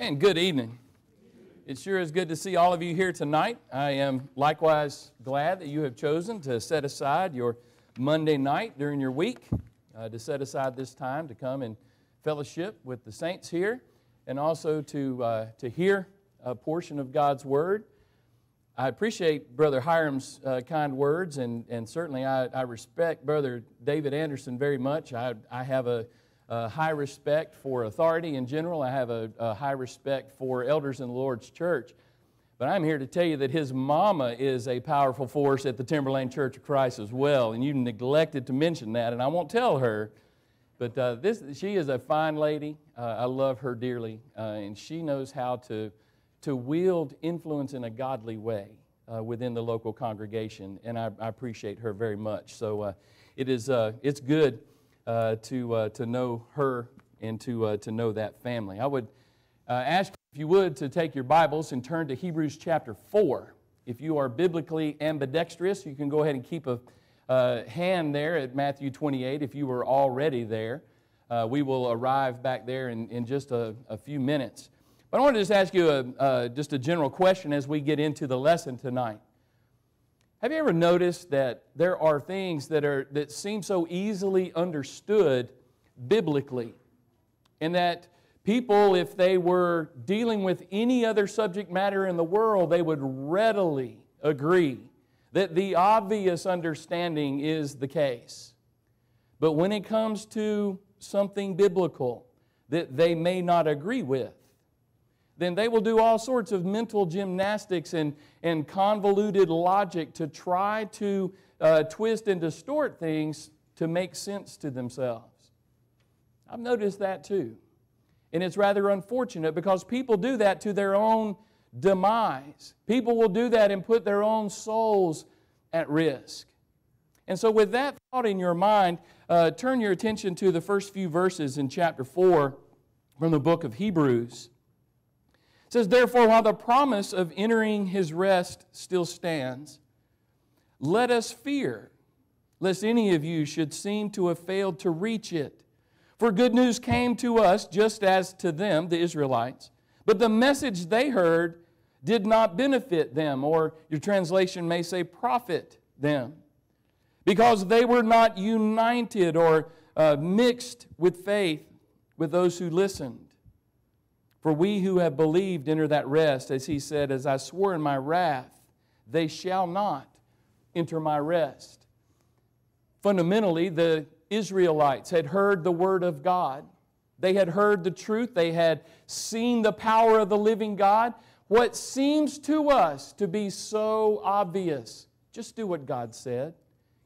And good evening. It sure is good to see all of you here tonight. I am likewise glad that you have chosen to set aside your Monday night during your week, uh, to set aside this time to come and fellowship with the saints here, and also to, uh, to hear a portion of God's Word. I appreciate Brother Hiram's uh, kind words, and, and certainly I, I respect Brother David Anderson very much. I, I have a a high respect for authority in general. I have a, a, high respect for elders in the Lord's church. But I'm here to tell you that his mama is a powerful force at the Timberlane Church of Christ as well. And you neglected to mention that, and I won't tell her. But uh, this, she is a fine lady. Uh, I love her dearly. Uh, and she knows how to, to wield influence in a godly way uh, within the local congregation. And I, I, appreciate her very much. So uh, it is, uh, it's good uh, to, uh, to know her and to, uh, to know that family. I would uh, ask if you would to take your Bibles and turn to Hebrews chapter 4. If you are biblically ambidextrous, you can go ahead and keep a uh, hand there at Matthew 28 if you were already there. We will arrive back there in, in just a, a few minutes. But I want to just ask you a, just a general question as we get into the lesson tonight. Have you ever noticed that there are things that, are, that seem so easily understood biblically? And that people, if they were dealing with any other subject matter in the world, they would readily agree that the obvious understanding is the case. But when it comes to something biblical that they may not agree with, then they will do all sorts of mental gymnastics and, and convoluted logic to try to uh, twist and distort things to make sense to themselves. I've noticed that too. And it's rather unfortunate because people do that to their own demise. People will do that and put their own souls at risk. And so, with that thought in your mind, uh, turn your attention to the first few verses in chapter 4 from the book of Hebrews says, Therefore, while the promise of entering his rest still stands, let us fear, lest any of you should seem to have failed to reach it. For good news came to us just as to them, the Israelites, but the message they heard did not benefit them, or your translation may say profit them, because they were not united or uh, mixed with faith with those who listened. For we who have believed enter that rest, as he said, As I swore in my wrath, they shall not enter my rest. Fundamentally, the Israelites had heard the word of God. They had heard the truth. They had seen the power of the living God. What seems to us to be so obvious, just do what God said.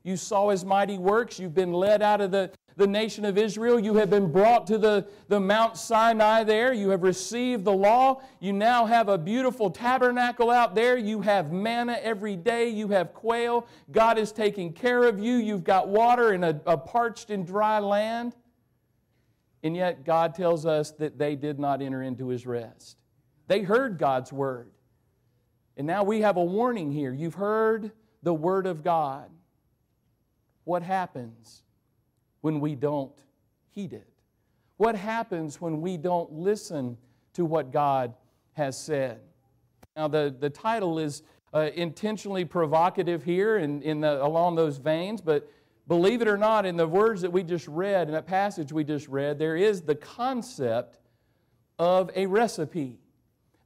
You saw his mighty works. You've been led out of the the nation of Israel. You have been brought to the, the Mount Sinai there. You have received the law. You now have a beautiful tabernacle out there. You have manna every day. You have quail. God is taking care of you. You've got water in a, a parched and dry land. And yet, God tells us that they did not enter into his rest. They heard God's word. And now we have a warning here. You've heard the word of God. What happens? When we don't heed it? What happens when we don't listen to what God has said? Now, the, the title is uh, intentionally provocative here in, in the, along those veins, but believe it or not, in the words that we just read, in that passage we just read, there is the concept of a recipe.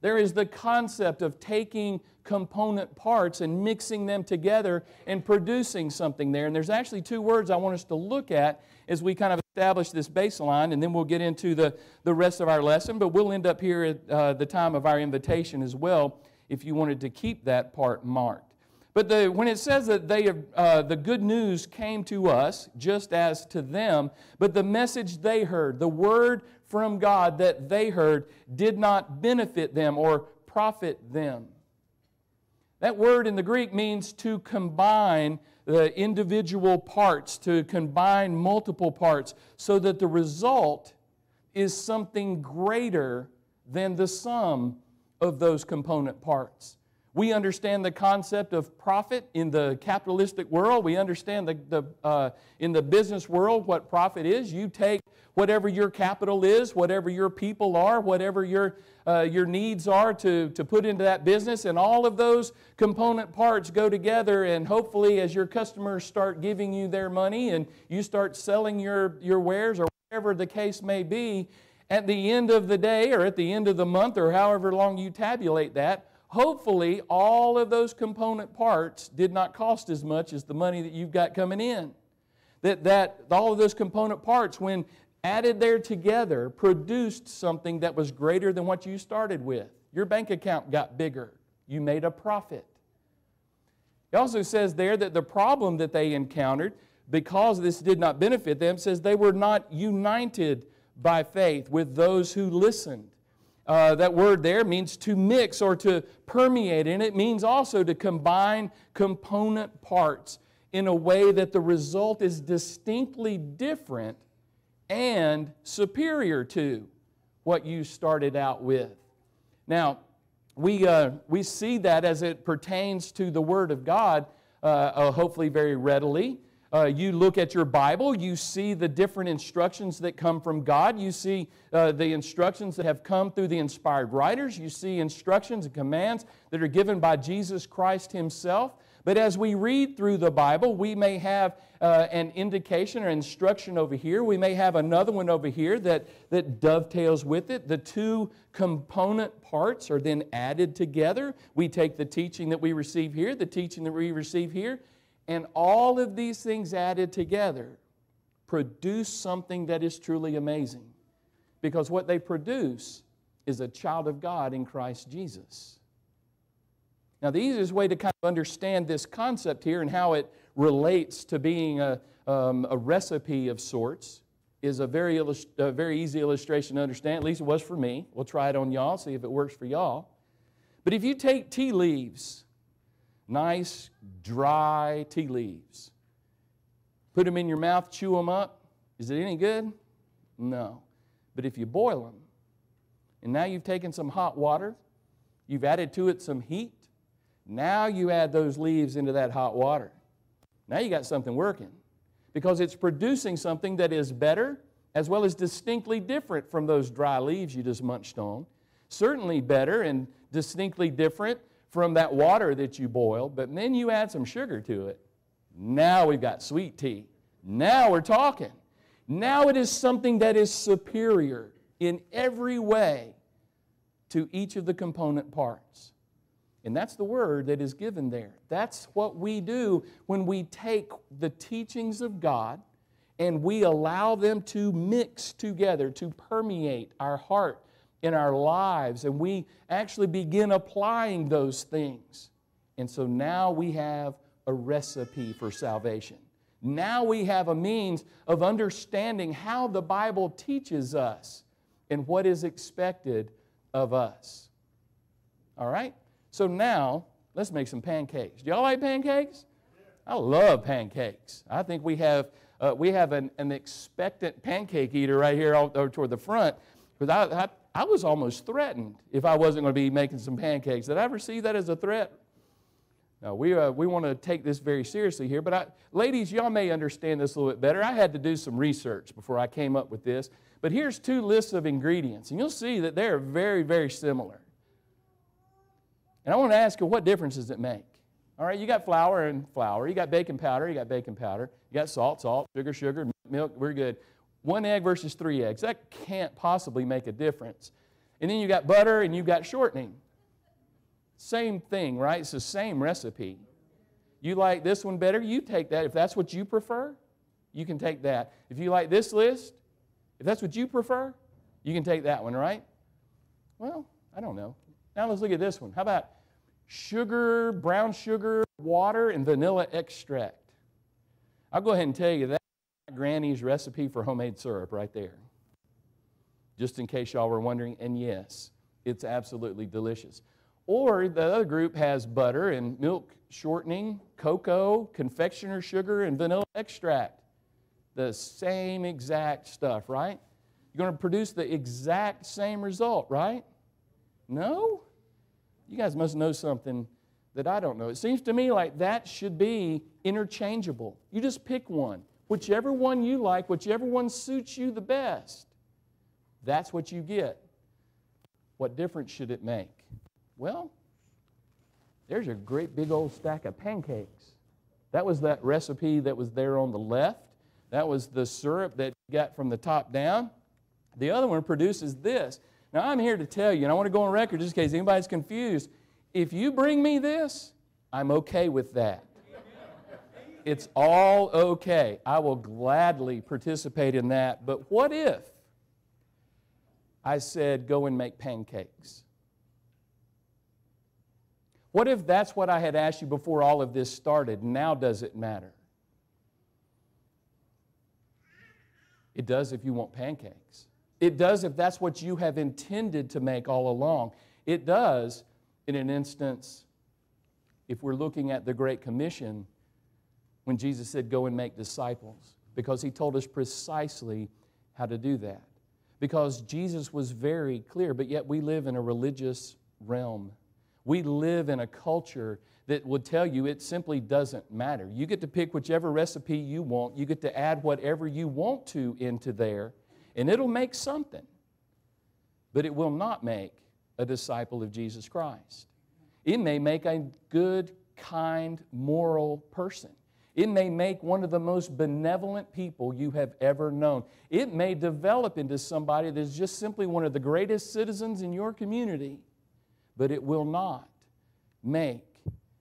There is the concept of taking component parts and mixing them together and producing something there. And there's actually two words I want us to look at as we kind of establish this baseline, and then we'll get into the, the rest of our lesson. But we'll end up here at uh, the time of our invitation as well if you wanted to keep that part marked. But the, when it says that they have, uh, the good news came to us just as to them, but the message they heard, the word from God that they heard, did not benefit them or profit them. That word in the Greek means to combine the individual parts, to combine multiple parts, so that the result is something greater than the sum of those component parts. We understand the concept of profit in the capitalistic world. We understand the, the, uh, in the business world what profit is. You take whatever your capital is, whatever your people are, whatever your, uh, your needs are to, to put into that business, and all of those component parts go together. And hopefully, as your customers start giving you their money and you start selling your, your wares or whatever the case may be, at the end of the day or at the end of the month or however long you tabulate that, hopefully all of those component parts did not cost as much as the money that you've got coming in. That, that all of those component parts, when added there together, produced something that was greater than what you started with. Your bank account got bigger. You made a profit. It also says there that the problem that they encountered, because this did not benefit them, says they were not united by faith with those who listened. Uh, that word there means to mix or to permeate, and it means also to combine component parts in a way that the result is distinctly different and superior to what you started out with. Now, we, uh, we see that as it pertains to the Word of God, uh, uh hopefully very readily uh, you look at your Bible, you see the different instructions that come from God. You see uh, the instructions that have come through the inspired writers. You see instructions and commands that are given by Jesus Christ Himself. But as we read through the Bible, we may have uh, an indication or instruction over here. We may have another one over here that, that dovetails with it. The two component parts are then added together. We take the teaching that we receive here, the teaching that we receive here, and all of these things added together produce something that is truly amazing. Because what they produce is a child of God in Christ Jesus. Now, the easiest way to kind of understand this concept here and how it relates to being a, um, a recipe of sorts is a very, a very easy illustration to understand. At least it was for me. We'll try it on y'all, see if it works for y'all. But if you take tea leaves nice, dry tea leaves. Put them in your mouth, chew them up. Is it any good? No. But if you boil them, and now you've taken some hot water, you've added to it some heat, now you add those leaves into that hot water. Now you got something working because it's producing something that is better as well as distinctly different from those dry leaves you just munched on. Certainly better and distinctly different from that water that you boiled, but then you add some sugar to it. Now we've got sweet tea. Now we're talking. Now it is something that is superior in every way to each of the component parts. And that's the word that is given there. That's what we do when we take the teachings of God and we allow them to mix together, to permeate our heart in our lives, and we actually begin applying those things. And so now we have a recipe for salvation. Now we have a means of understanding how the Bible teaches us and what is expected of us. All right? So now, let's make some pancakes. Do y'all like pancakes? I love pancakes. I think we have, uh, we have an, an expectant pancake eater right here all, toward the front because I, I, I was almost threatened if I wasn't going to be making some pancakes. Did I ever see that as a threat? No, we, uh, we want to take this very seriously here. But I, ladies, y'all may understand this a little bit better. I had to do some research before I came up with this. But here's two lists of ingredients, and you'll see that they're very, very similar. And I want to ask you, what difference does it make? All right, you got flour and flour. You got baking powder. You got baking powder. You got salt, salt, sugar, sugar, milk. We're good one egg versus three eggs. That can't possibly make a difference. And then you got butter and you got shortening. Same thing, right? It's the same recipe. You like this one better, you take that. If that's what you prefer, you can take that. If you like this list, if that's what you prefer, you can take that one, right? Well, I don't know. Now let's look at this one. How about sugar, brown sugar, water, and vanilla extract? I'll go ahead and tell you that Granny's recipe for homemade syrup right there. Just in case y'all were wondering, and yes, it's absolutely delicious. Or the other group has butter and milk shortening, cocoa, confectioner sugar, and vanilla extract. The same exact stuff, right? You're going to produce the exact same result, right? No? You guys must know something that I don't know. It seems to me like that should be interchangeable. You just pick one. Whichever one you like, whichever one suits you the best, that's what you get. What difference should it make? Well, there's a great big old stack of pancakes. That was that recipe that was there on the left. That was the syrup that you got from the top down. The other one produces this. Now, I'm here to tell you, and I want to go on record just in case anybody's confused. If you bring me this, I'm okay with that. It's all okay. I will gladly participate in that. But what if I said, go and make pancakes? What if that's what I had asked you before all of this started? Now does it matter? It does if you want pancakes. It does if that's what you have intended to make all along. It does in an instance if we're looking at the Great Commission when Jesus said, Go and make disciples, because he told us precisely how to do that. Because Jesus was very clear, but yet we live in a religious realm. We live in a culture that would tell you it simply doesn't matter. You get to pick whichever recipe you want, you get to add whatever you want to into there, and it'll make something. But it will not make a disciple of Jesus Christ. It may make a good, kind, moral person. It may make one of the most benevolent people you have ever known. It may develop into somebody that's just simply one of the greatest citizens in your community, but it will not make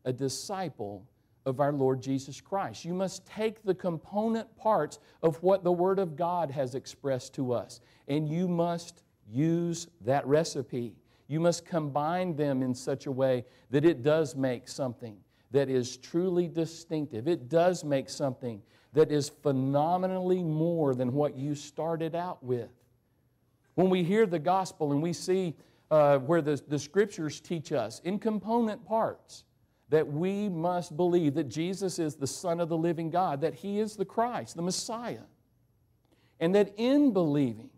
a disciple of our Lord Jesus Christ. You must take the component parts of what the Word of God has expressed to us, and you must use that recipe. You must combine them in such a way that it does make something that is truly distinctive. It does make something that is phenomenally more than what you started out with. When we hear the gospel and we see uh, where the, the scriptures teach us in component parts that we must believe that Jesus is the Son of the living God, that He is the Christ, the Messiah, and that in believing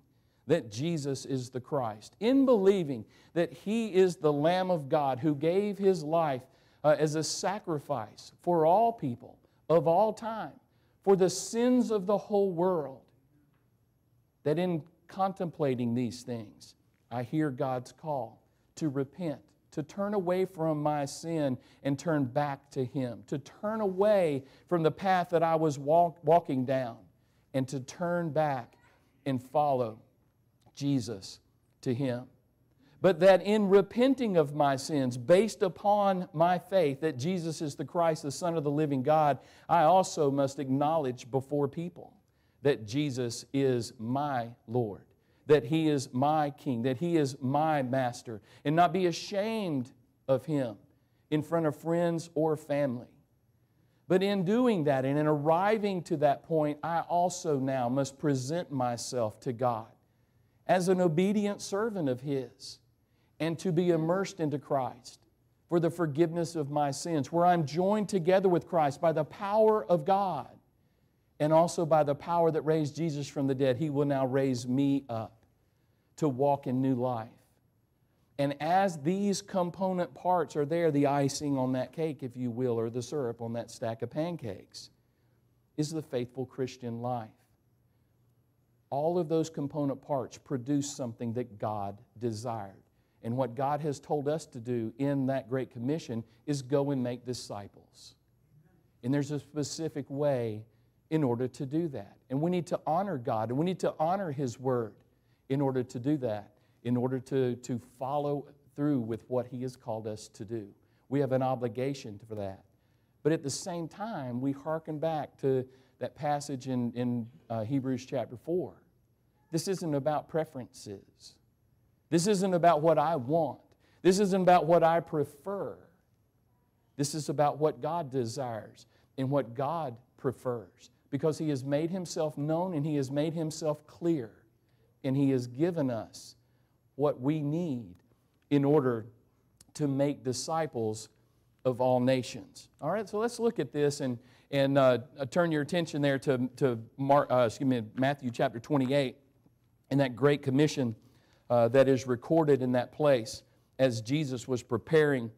that Jesus is the Christ, in believing that He is the Lamb of God who gave His life uh, as a sacrifice for all people of all time, for the sins of the whole world. That in contemplating these things, I hear God's call to repent, to turn away from my sin and turn back to Him, to turn away from the path that I was walk, walking down, and to turn back and follow Jesus to Him but that in repenting of my sins, based upon my faith that Jesus is the Christ, the Son of the living God, I also must acknowledge before people that Jesus is my Lord, that He is my King, that He is my Master, and not be ashamed of Him in front of friends or family. But in doing that and in arriving to that point, I also now must present myself to God as an obedient servant of His and to be immersed into Christ for the forgiveness of my sins, where I'm joined together with Christ by the power of God and also by the power that raised Jesus from the dead. He will now raise me up to walk in new life. And as these component parts are there, the icing on that cake, if you will, or the syrup on that stack of pancakes, is the faithful Christian life. All of those component parts produce something that God desired. And what God has told us to do in that Great Commission is go and make disciples. And there's a specific way in order to do that. And we need to honor God and we need to honor His Word in order to do that, in order to, to follow through with what He has called us to do. We have an obligation for that. But at the same time, we hearken back to that passage in, in uh, Hebrews chapter 4. This isn't about preferences. This isn't about what I want. This isn't about what I prefer. This is about what God desires and what God prefers because He has made Himself known and He has made Himself clear and He has given us what we need in order to make disciples of all nations. All right, so let's look at this and, and uh, turn your attention there to, to Mark, uh, excuse me, Matthew chapter 28 and that great commission uh, that is recorded in that place as Jesus was preparing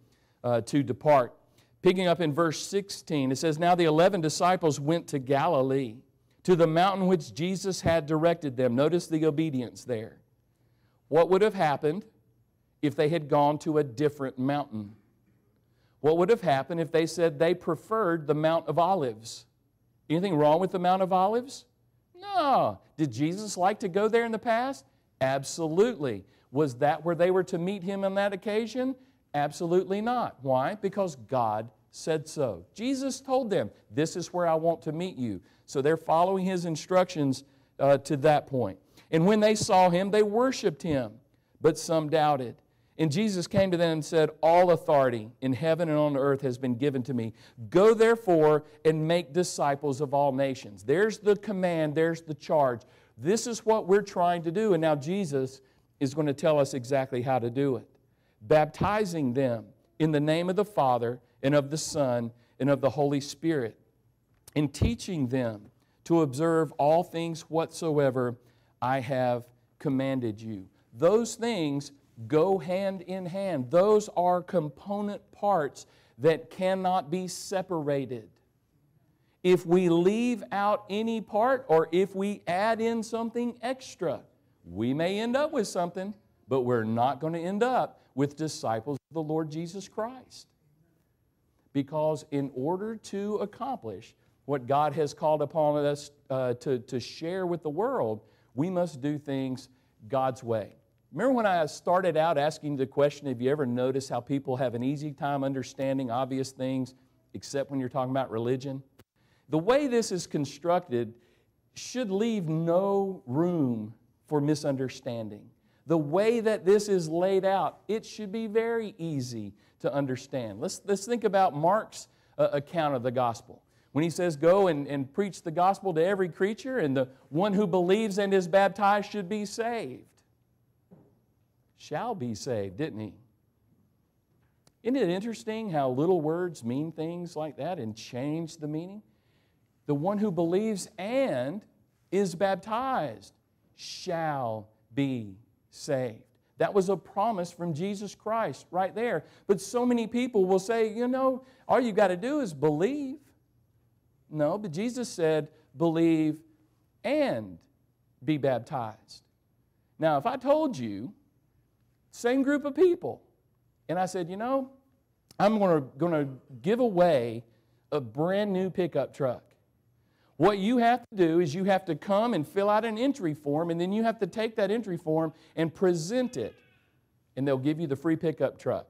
uh, to depart. Picking up in verse 16, it says, Now the eleven disciples went to Galilee, to the mountain which Jesus had directed them. Notice the obedience there. What would have happened if they had gone to a different mountain? What would have happened if they said they preferred the Mount of Olives? Anything wrong with the Mount of Olives? No. Did Jesus like to go there in the past? Absolutely. Was that where they were to meet him on that occasion? Absolutely not. Why? Because God said so. Jesus told them, This is where I want to meet you. So they're following his instructions uh, to that point. And when they saw him, they worshiped him, but some doubted. And Jesus came to them and said, All authority in heaven and on earth has been given to me. Go therefore and make disciples of all nations. There's the command, there's the charge. This is what we're trying to do. And now Jesus is going to tell us exactly how to do it baptizing them in the name of the Father and of the Son and of the Holy Spirit, and teaching them to observe all things whatsoever I have commanded you. Those things go hand in hand. Those are component parts that cannot be separated. If we leave out any part or if we add in something extra, we may end up with something, but we're not going to end up with disciples of the Lord Jesus Christ. Because in order to accomplish what God has called upon us uh, to, to share with the world, we must do things God's way. Remember when I started out asking the question have you ever noticed how people have an easy time understanding obvious things except when you're talking about religion? The way this is constructed should leave no room for misunderstanding. The way that this is laid out, it should be very easy to understand. Let's, let's think about Mark's uh, account of the gospel. When he says, Go and, and preach the gospel to every creature, and the one who believes and is baptized should be saved shall be saved, didn't he? Isn't it interesting how little words mean things like that and change the meaning? The one who believes and is baptized shall be saved. That was a promise from Jesus Christ right there. But so many people will say, you know, all you got to do is believe. No, but Jesus said, believe and be baptized. Now, if I told you same group of people. And I said, you know, I'm going to give away a brand new pickup truck. What you have to do is you have to come and fill out an entry form, and then you have to take that entry form and present it, and they'll give you the free pickup truck.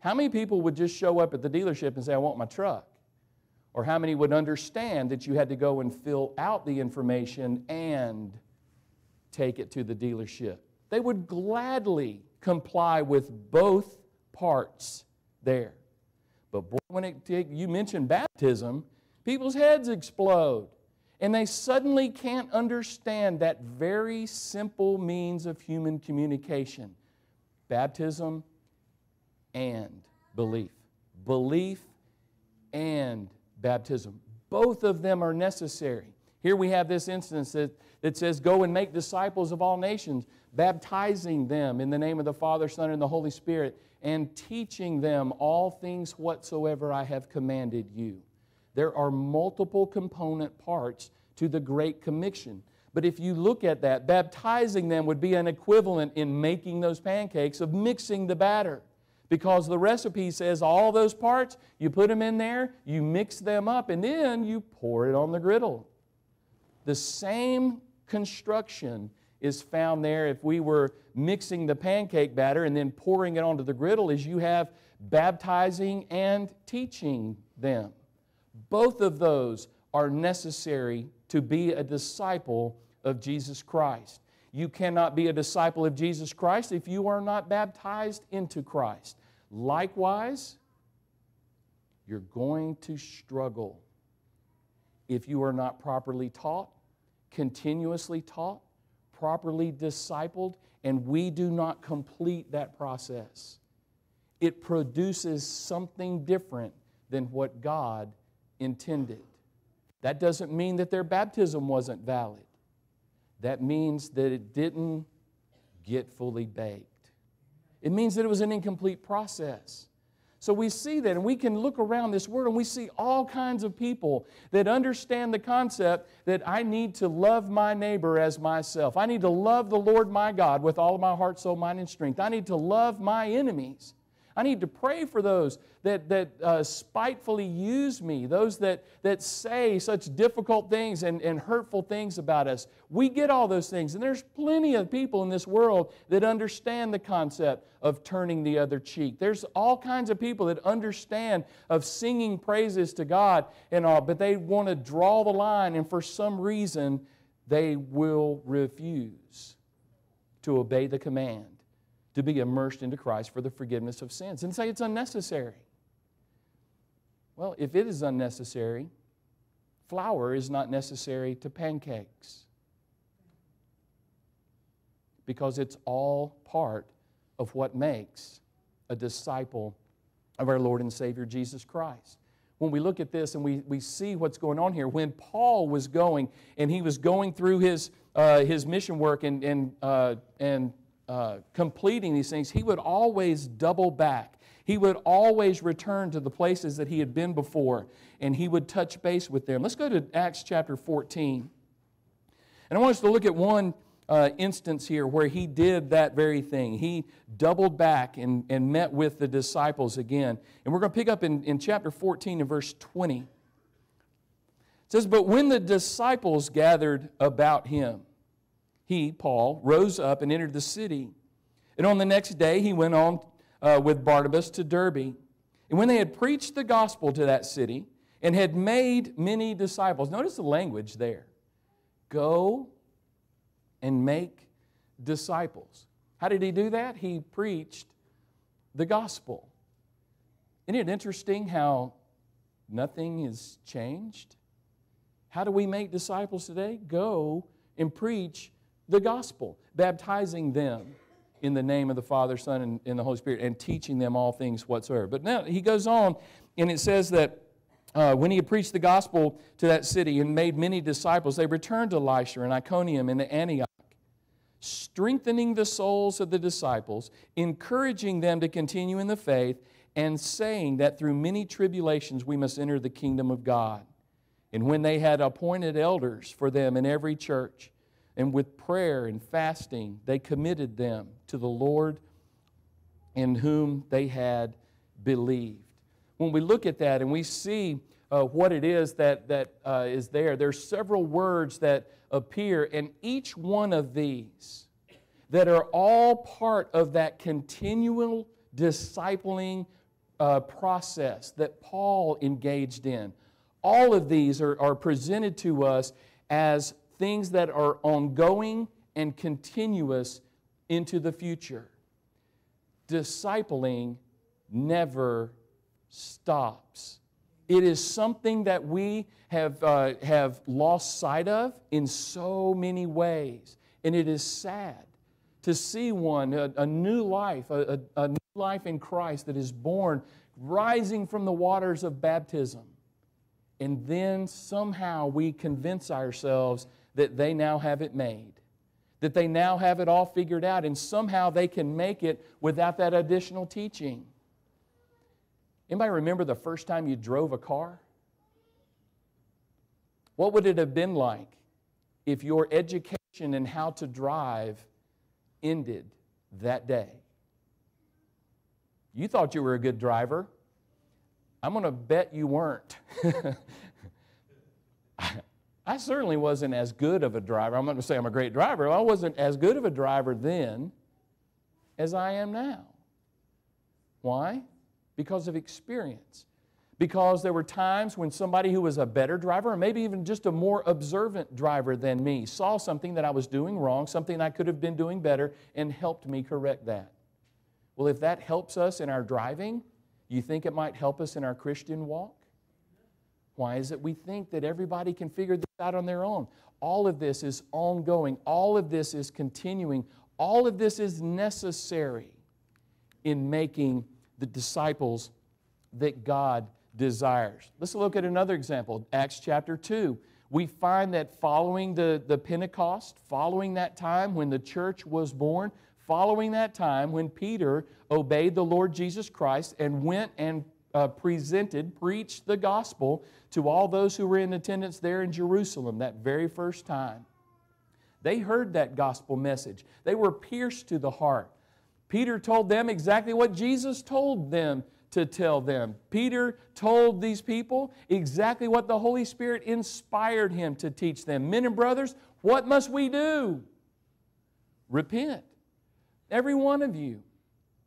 How many people would just show up at the dealership and say, I want my truck? Or how many would understand that you had to go and fill out the information and take it to the dealership? They would gladly comply with both parts there. But boy, when it, you mention baptism, people's heads explode. And they suddenly can't understand that very simple means of human communication baptism and belief. Belief and baptism. Both of them are necessary. Here we have this instance that, that says, Go and make disciples of all nations baptizing them in the name of the Father, Son, and the Holy Spirit, and teaching them all things whatsoever I have commanded you. There are multiple component parts to the Great Commission. But if you look at that, baptizing them would be an equivalent in making those pancakes of mixing the batter. Because the recipe says all those parts, you put them in there, you mix them up, and then you pour it on the griddle. The same construction is found there if we were mixing the pancake batter and then pouring it onto the griddle is you have baptizing and teaching them. Both of those are necessary to be a disciple of Jesus Christ. You cannot be a disciple of Jesus Christ if you are not baptized into Christ. Likewise, you're going to struggle if you are not properly taught, continuously taught, properly discipled, and we do not complete that process, it produces something different than what God intended. That doesn't mean that their baptism wasn't valid. That means that it didn't get fully baked. It means that it was an incomplete process. So we see that, and we can look around this world and we see all kinds of people that understand the concept that I need to love my neighbor as myself. I need to love the Lord my God with all of my heart, soul, mind, and strength. I need to love my enemies. I need to pray for those that, that uh, spitefully use me, those that, that say such difficult things and, and hurtful things about us. We get all those things. And there's plenty of people in this world that understand the concept of turning the other cheek. There's all kinds of people that understand of singing praises to God and all, but they want to draw the line, and for some reason, they will refuse to obey the command to be immersed into Christ for the forgiveness of sins and say it's unnecessary. Well, if it is unnecessary, flour is not necessary to pancakes because it's all part of what makes a disciple of our Lord and Savior Jesus Christ. When we look at this and we, we see what's going on here, when Paul was going and he was going through his, uh, his mission work and, and, uh, and uh, completing these things, he would always double back. He would always return to the places that he had been before and he would touch base with them. Let's go to Acts chapter 14. And I want us to look at one uh, instance here where he did that very thing. He doubled back and, and met with the disciples again. And we're going to pick up in, in chapter 14 and verse 20. It says, But when the disciples gathered about him, he, Paul, rose up and entered the city. And on the next day, he went on uh, with Barnabas to Derbe. And when they had preached the gospel to that city and had made many disciples, notice the language there go and make disciples. How did he do that? He preached the gospel. Isn't it interesting how nothing has changed? How do we make disciples today? Go and preach the gospel, baptizing them in the name of the Father, Son, and, and, the Holy Spirit, and teaching them all things whatsoever. But now he goes on, and it says that uh, when he had preached the gospel to that city and made many disciples, they returned to Lystra and Iconium and Antioch, strengthening the souls of the disciples, encouraging them to continue in the faith, and saying that through many tribulations we must enter the kingdom of God. And when they had appointed elders for them in every church, and with prayer and fasting, they committed them to the Lord in whom they had believed. When we look at that and we see uh, what it is that, that uh, is there, there's several words that appear, and each one of these that are all part of that continual discipling uh, process that Paul engaged in. All of these are, are presented to us as things that are ongoing and continuous into the future. Discipling never stops. It is something that we have, uh, have lost sight of in so many ways. And it is sad to see one, a, a new life, a, a, a new life in Christ that is born, rising from the waters of baptism. And then somehow we convince ourselves that they now have it made, that they now have it all figured out, and somehow they can make it without that additional teaching. Anybody remember the first time you drove a car? What would it have been like if your education in how to drive ended that day? You thought you were a good driver. I'm going to bet you weren't. I certainly wasn't as good of a driver. I'm not going to say I'm a great driver. I wasn't as good of a driver then as I am now. Why? Because of experience. Because there were times when somebody who was a better driver, or maybe even just a more observant driver than me, saw something that I was doing wrong, something I could have been doing better, and helped me correct that. Well, if that helps us in our driving, you think it might help us in our Christian walk? Why is it we think that everybody can figure this out on their own? All of this is ongoing, all of this is continuing, all of this is necessary in making the disciples that God desires. Let's look at another example, Acts chapter 2. We find that following the, the Pentecost, following that time when the church was born, following that time when Peter obeyed the Lord Jesus Christ and went and uh, presented, preached the gospel to all those who were in attendance there in Jerusalem that very first time. They heard that gospel message. They were pierced to the heart. Peter told them exactly what Jesus told them to tell them. Peter told these people exactly what the Holy Spirit inspired him to teach them. Men and brothers, what must we do? Repent. Every one of you,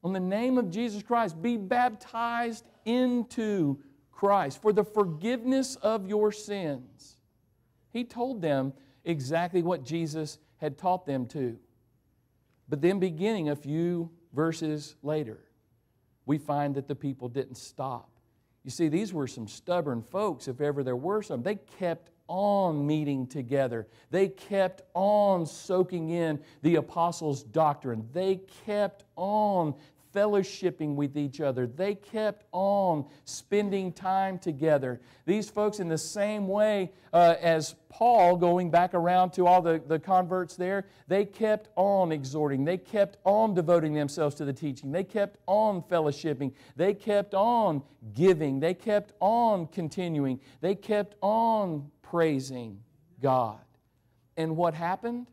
on the name of Jesus Christ, be baptized into Christ for the forgiveness of your sins. He told them exactly what Jesus had taught them to. But then, beginning a few verses later, we find that the people didn't stop. You see, these were some stubborn folks, if ever there were some. They kept on meeting together. They kept on soaking in the apostles' doctrine. They kept on fellowshipping with each other. They kept on spending time together. These folks, in the same way uh, as Paul, going back around to all the, the converts there, they kept on exhorting. They kept on devoting themselves to the teaching. They kept on fellowshipping. They kept on giving. They kept on continuing. They kept on praising God. And what happened?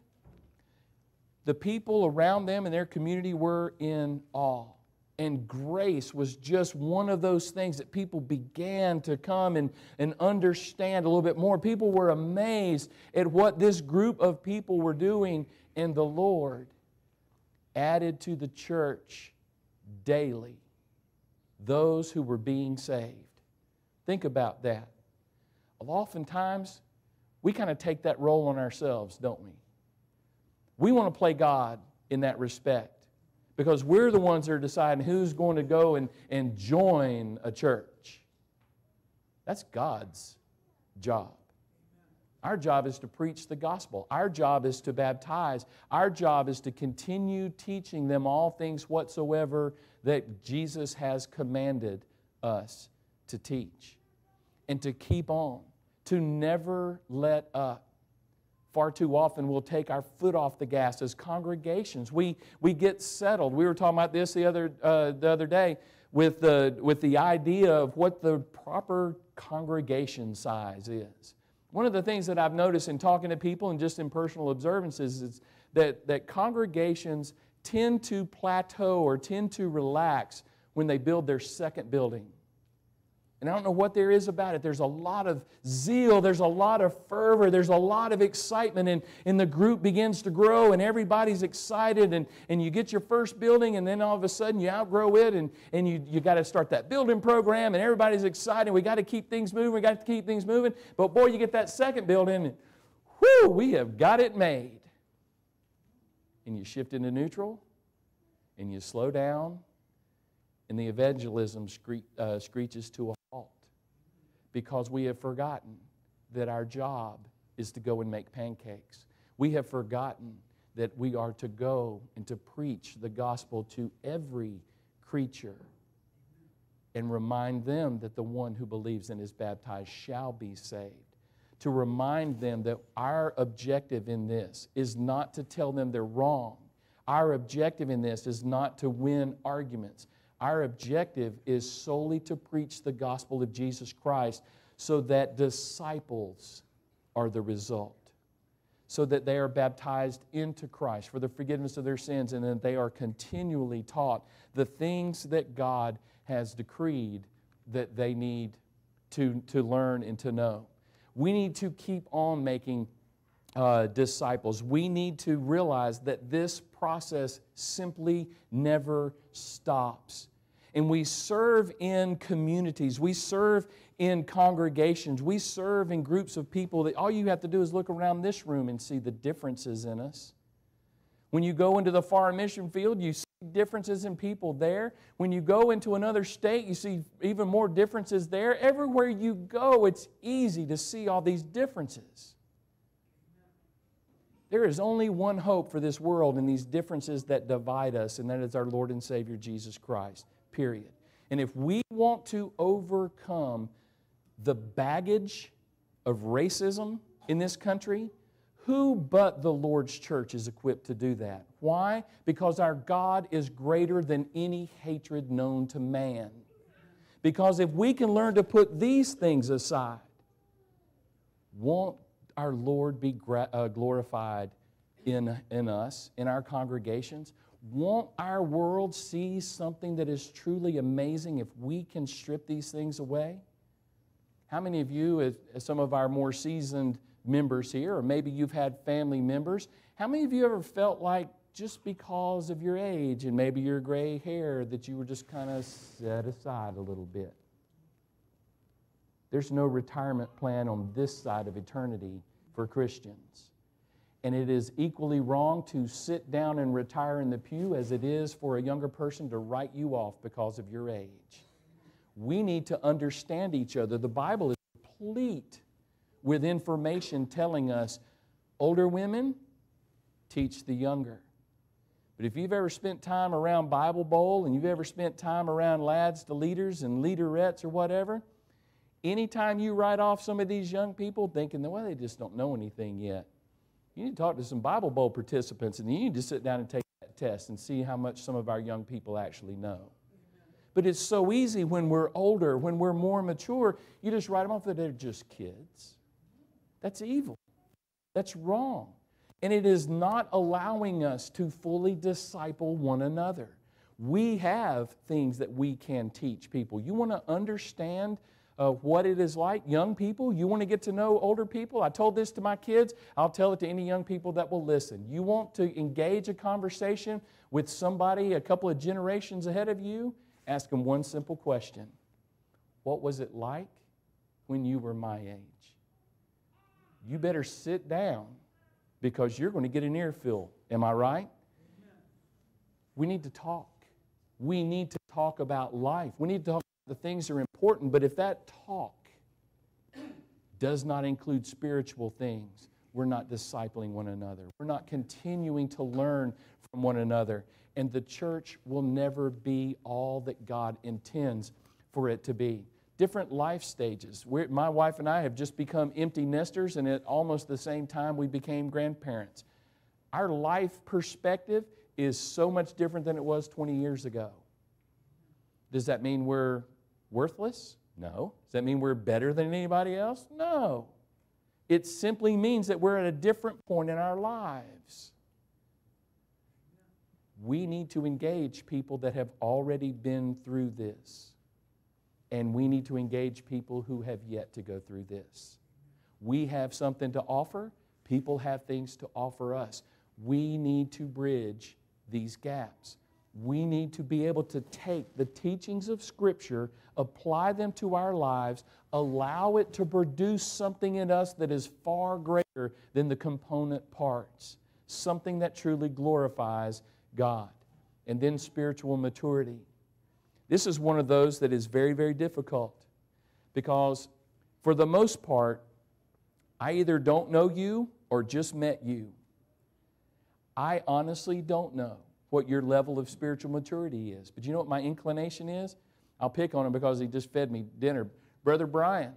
The people around them and their community were in awe. And grace was just one of those things that people began to come and, and understand a little bit more. People were amazed at what this group of people were doing, and the Lord added to the church daily those who were being saved. Think about that. Oftentimes, we kind of take that role on ourselves, don't we? We want to play God in that respect because we're the ones that are deciding who's going to go and, and join a church. That's God's job. Our job is to preach the gospel. Our job is to baptize. Our job is to continue teaching them all things whatsoever that Jesus has commanded us to teach and to keep on, to never let up far too often we'll take our foot off the gas as congregations. We, we get settled. We were talking about this the other, uh, the other day with the, with the idea of what the proper congregation size is. One of the things that I've noticed in talking to people and just in personal observances is that, that congregations tend to plateau or tend to relax when they build their second building. And I don't know what there is about it. There's a lot of zeal, there's a lot of fervor, there's a lot of excitement, and, and the group begins to grow, and everybody's excited, and, and you get your first building, and then all of a sudden you outgrow it, and, and you, you got to start that building program, and everybody's excited. We got to keep things moving, we got to keep things moving. But boy, you get that second building, and whoo, we have got it made. And you shift into neutral, and you slow down, and the evangelism scree- uh, screeches to a halt because we have forgotten that our job is to go and make pancakes. We have forgotten that we are to go and to preach the gospel to every creature and remind them that the one who believes and is baptized shall be saved. To remind them that our objective in this is not to tell them they're wrong. Our objective in this is not to win arguments. Our objective is solely to preach the gospel of Jesus Christ so that disciples are the result. So that they are baptized into Christ for the forgiveness of their sins and that they are continually taught the things that God has decreed that they need to, to learn and to know. We need to keep on making uh, disciples. We need to realize that this process simply never stops and we serve in communities. We serve in congregations. We serve in groups of people that all you have to do is look around this room and see the differences in us. When you go into the foreign mission field, you see differences in people there. When you go into another state, you see even more differences there. Everywhere you go, it's easy to see all these differences. There is only one hope for this world and these differences that divide us, and that is our Lord and Savior Jesus Christ period. And if we want to overcome the baggage of racism in this country, Who but the Lord's church is equipped to do that? Why? Because our God is greater than any hatred known to man. Because if we can learn to put these things aside, won't our Lord be uh, glorified in, in us, in our congregations? Won't our world see something that is truly amazing if we can strip these things away? How many of you, as, some of our more seasoned members here, or maybe you've had family members. How many of you ever felt like just because of your age and maybe your gray hair that you were just kind of set aside a little bit? There's no retirement plan on this side of eternity for Christians. And it is equally wrong to sit down and retire in the pew as it is for a younger person to write you off because of your age. We need to understand each other. The Bible is complete with information telling us older women teach the younger. But if you've ever spent time around Bible Bowl and you've ever spent time around lads to leaders and leaderettes or whatever, anytime you write off some of these young people thinking, well, they just don't know anything yet, you need to talk to some Bible Bowl participants and you need to sit down and take that test and see how much some of our young people actually know. But it's so easy when we're older, when we're more mature, you just write them off that they're just kids. That's evil. That's wrong. And it is not allowing us to fully disciple one another. We have things that we can teach people. You want to understand uh, what it is like, young people? You want to get to know older people? I told this to my kids. I'll tell it to any young people that will listen. You want to engage a conversation with somebody a couple of generations ahead of you? Ask them one simple question What was it like when you were my age? you better sit down because you're going to get an earful. Am I right? We need to talk. We need to talk about life. We need to talk about the things that are important, but if that talk does not include spiritual things, we're not discipling one another. We're not continuing to learn from one another. And the church will never be all that God intends for it to be different life stages. We're, my wife and I have just become empty nesters, and at almost the same time, we became grandparents. Our life perspective is so much different than it was 20 years ago. Does that mean we're worthless? No. Does that mean we're better than anybody else? No. It simply means that we're at a different point in our lives. We need to engage people that have already been through this. And we need to engage people who have yet to go through this. We have something to offer, people have things to offer us. We need to bridge these gaps. We need to be able to take the teachings of Scripture, apply them to our lives, allow it to produce something in us that is far greater than the component parts, something that truly glorifies God. And then spiritual maturity. This is one of those that is very, very difficult because, for the most part, I either don't know you or just met you. I honestly don't know what your level of spiritual maturity is. But you know what my inclination is? I'll pick on him because he just fed me dinner. Brother Brian,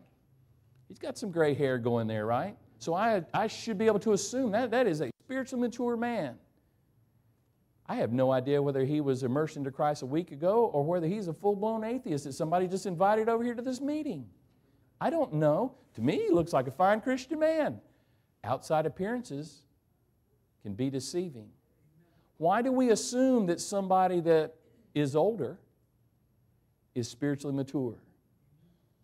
he's got some gray hair going there, right? So I, I should be able to assume that that is a spiritually mature man. I have no idea whether he was immersed into Christ a week ago or whether he's a full blown atheist that somebody just invited over here to this meeting. I don't know. To me, he looks like a fine Christian man. Outside appearances can be deceiving. Why do we assume that somebody that is older is spiritually mature?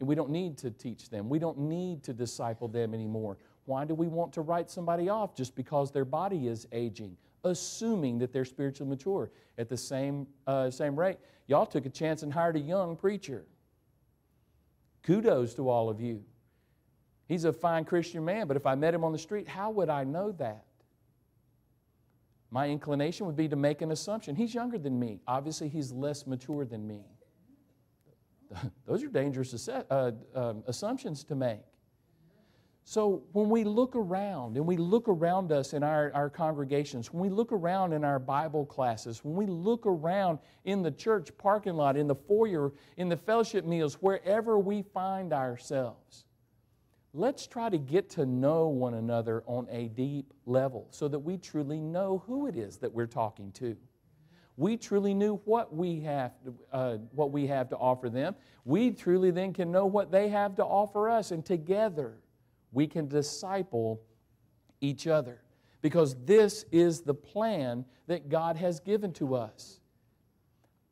And we don't need to teach them, we don't need to disciple them anymore. Why do we want to write somebody off just because their body is aging? assuming that they're spiritually mature. At the same, uh, same rate, y'all took a chance and hired a young preacher. Kudos to all of you. He's a fine Christian man, but if I met him on the street, how would I know that? My inclination would be to make an assumption. He's younger than me. Obviously, he's less mature than me. Those are dangerous uh, uh, assumptions to make. So when we look around and we look around us in our, our congregations, when we look around in our Bible classes, when we look around in the church parking lot, in the foyer, in the fellowship meals, wherever we find ourselves, let's try to get to know one another on a deep level so that we truly know who it is that we're talking to. We truly knew what we have, uh, what we have to offer them. We truly then can know what they have to offer us, and together we can disciple each other because this is the plan that God has given to us.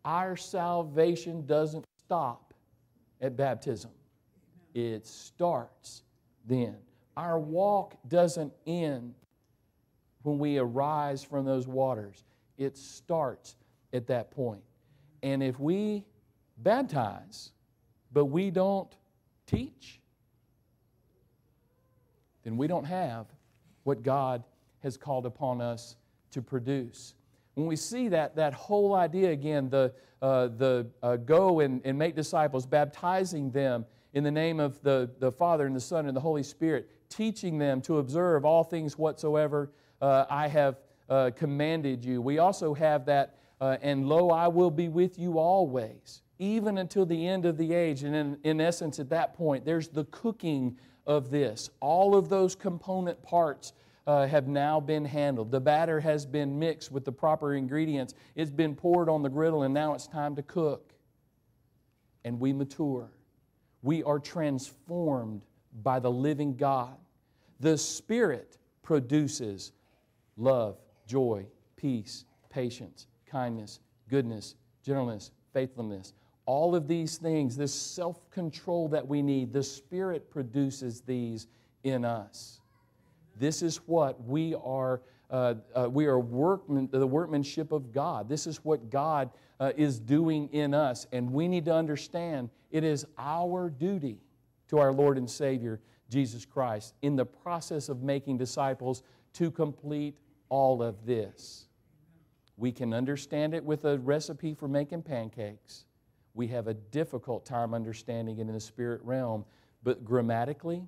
Our salvation doesn't stop at baptism, it starts then. Our walk doesn't end when we arise from those waters, it starts at that point. And if we baptize, but we don't teach, then we don't have what God has called upon us to produce. When we see that, that whole idea again, the, uh, the uh, go and, and make disciples, baptizing them in the name of the, the Father and the Son and the Holy Spirit, teaching them to observe all things whatsoever uh, I have uh, commanded you. We also have that, uh, and lo, I will be with you always, even until the end of the age. And in, in essence, at that point, there's the cooking of this. All of those component parts uh, have now been handled. The batter has been mixed with the proper ingredients. It's been poured on the griddle, and now it's time to cook. And we mature. We are transformed by the living God. The Spirit produces love, joy, peace, patience, kindness, goodness, gentleness, faithfulness. All of these things, this self control that we need, the Spirit produces these in us. This is what we are. Uh, uh, we are workman, the workmanship of God. This is what God uh, is doing in us. And we need to understand it is our duty to our Lord and Savior, Jesus Christ, in the process of making disciples to complete all of this. We can understand it with a recipe for making pancakes. We have a difficult time understanding it in the spirit realm, but grammatically,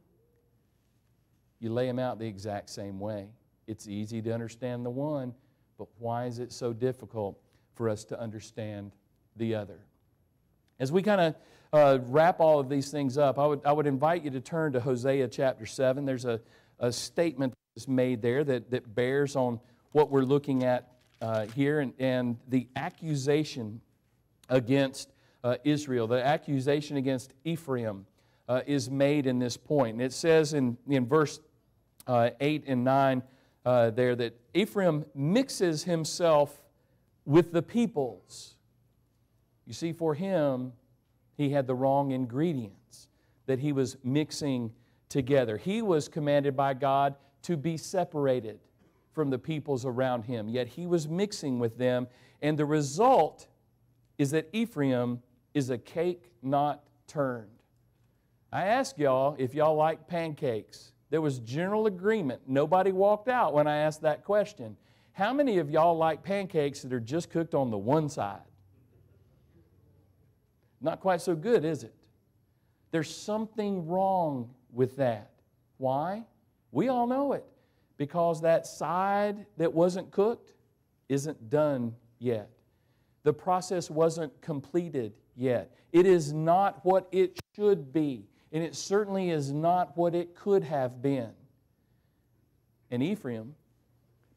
you lay them out the exact same way. It's easy to understand the one, but why is it so difficult for us to understand the other? As we kind of uh, wrap all of these things up, I would, I would invite you to turn to Hosea chapter 7. There's a, a statement that's made there that, that bears on what we're looking at uh, here and, and the accusation against uh, Israel, the accusation against Ephraim. Uh, is made in this point. And it says in, in verse uh, 8 and 9 uh, there that Ephraim mixes himself with the peoples. You see, for him, he had the wrong ingredients that he was mixing together. He was commanded by God to be separated from the peoples around him, yet he was mixing with them, and the result is that Ephraim is a cake not turned. I ask y'all if y'all like pancakes. There was general agreement. Nobody walked out when I asked that question. How many of y'all like pancakes that are just cooked on the one side? Not quite so good, is it? There's something wrong with that. Why? We all know it. Because that side that wasn't cooked isn't done yet. The process wasn't completed yet. It is not what it should be and it certainly is not what it could have been. And Ephraim,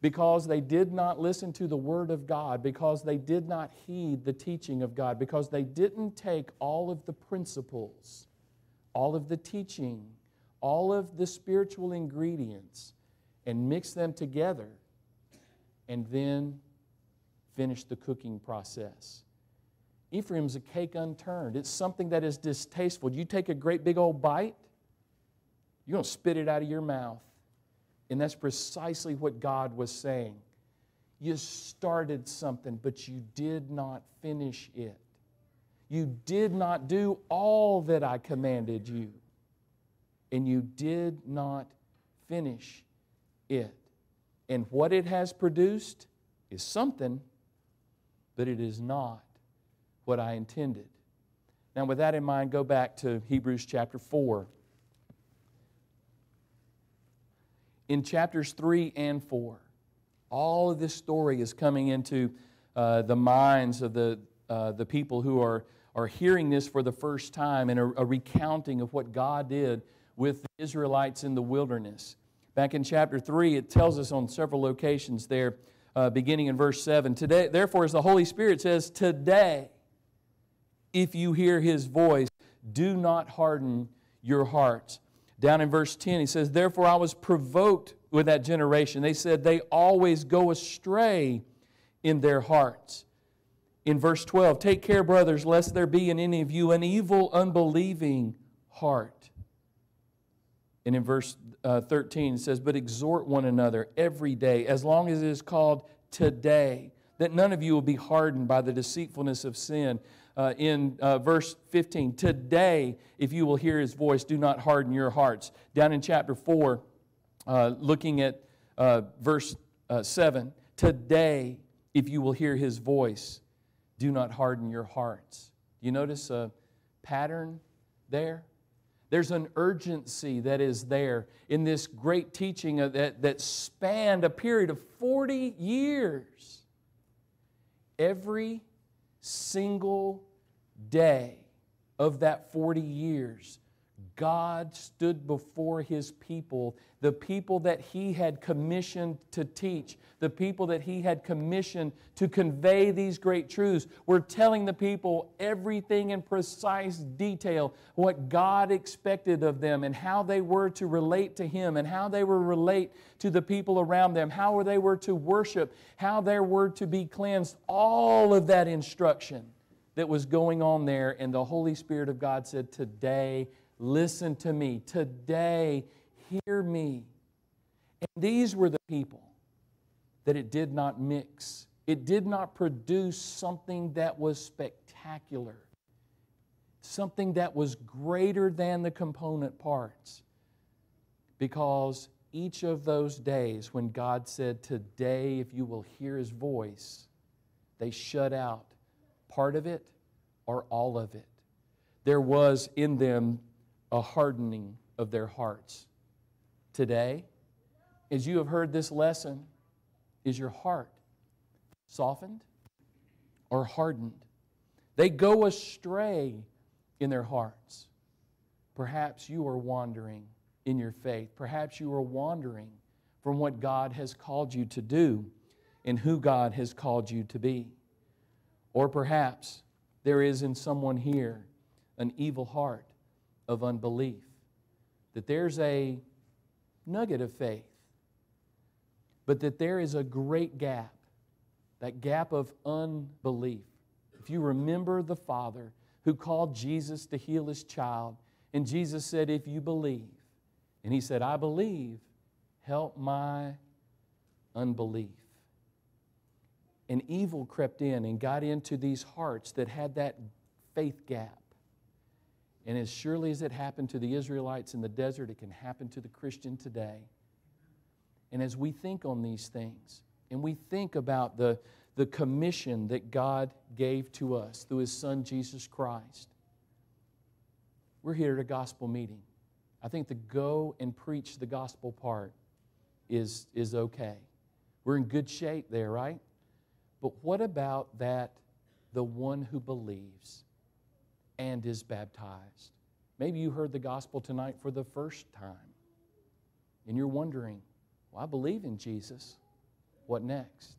because they did not listen to the word of God, because they did not heed the teaching of God, because they didn't take all of the principles, all of the teaching, all of the spiritual ingredients, and mix them together, and then finish the cooking process. Ephraim's a cake unturned. It's something that is distasteful. You take a great big old bite, you're going to spit it out of your mouth. And that's precisely what God was saying. You started something, but you did not finish it. You did not do all that I commanded you. And you did not finish it. And what it has produced is something, but it is not what I intended. Now, with that in mind, go back to Hebrews chapter 4. In chapters 3 and 4, all of this story is coming into uh, the minds of the, uh, the people who are, are hearing this for the first time and a, a recounting of what God did with the Israelites in the wilderness. Back in chapter 3, it tells us on several locations there, uh, beginning in verse 7. Today, therefore, as the Holy Spirit says, Today, if you hear his voice, do not harden your hearts. Down in verse 10, he says, Therefore I was provoked with that generation. They said, They always go astray in their hearts. In verse 12, Take care, brothers, lest there be in any of you an evil, unbelieving heart. And in verse uh, 13, it says, But exhort one another every day, as long as it is called today, that none of you will be hardened by the deceitfulness of sin uh, in uh, verse 15 Today, if you will hear his voice, do not harden your hearts. Down in chapter 4, uh, looking at uh, verse uh, 7 Today, if you will hear his voice, do not harden your hearts. You notice a pattern there? There's an urgency that is there in this great teaching that, that spanned a period of 40 years. Every single day of that 40 years, God stood before his people, the people that he had commissioned to teach, the people that he had commissioned to convey these great truths, were telling the people everything in precise detail, what God expected of them, and how they were to relate to him, and how they were relate to the people around them, how they were to worship, how they were to be cleansed. All of that instruction that was going on there, and the Holy Spirit of God said, Today, Listen to me. Today, hear me. And these were the people that it did not mix. It did not produce something that was spectacular, something that was greater than the component parts. Because each of those days when God said, Today, if you will hear his voice, they shut out part of it or all of it. There was in them a hardening of their hearts. Today, as you have heard this lesson, is your heart softened or hardened? They go astray in their hearts. Perhaps you are wandering in your faith. Perhaps you are wandering from what God has called you to do and who God has called you to be. Or perhaps there is in someone here an evil heart of unbelief. That there's a nugget of faith, but that there is a great gap, that gap of unbelief. If you remember the Father who called Jesus to heal his child, and Jesus said, If you believe, and he said, I believe, help my unbelief. And evil crept in and got into these hearts that had that faith gap. And as surely as it happened to the Israelites in the desert, it can happen to the Christian today. And as we think on these things, and we think about the, the commission that God gave to us through His Son Jesus Christ, we're here at a gospel meeting. I think the go and preach the gospel part is, is okay. We're in good shape there, right? But what about that, the one who believes? And is baptized. Maybe you heard the gospel tonight for the first time and you're wondering, well, I believe in Jesus. What next?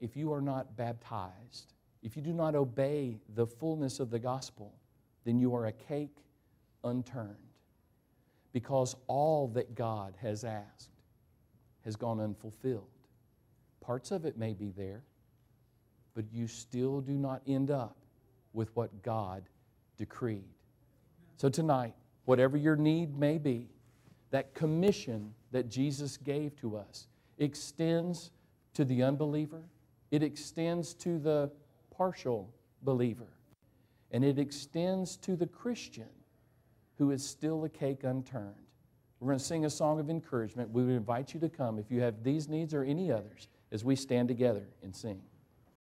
If you are not baptized, if you do not obey the fullness of the gospel, then you are a cake unturned. Because all that God has asked has gone unfulfilled. Parts of it may be there, but you still do not end up with what God decreed. So tonight, whatever your need may be, that commission that Jesus gave to us extends to the unbeliever, it extends to the partial believer, and it extends to the Christian who is still a cake unturned. We're going to sing a song of encouragement. We would invite you to come if you have these needs or any others as we stand together and sing.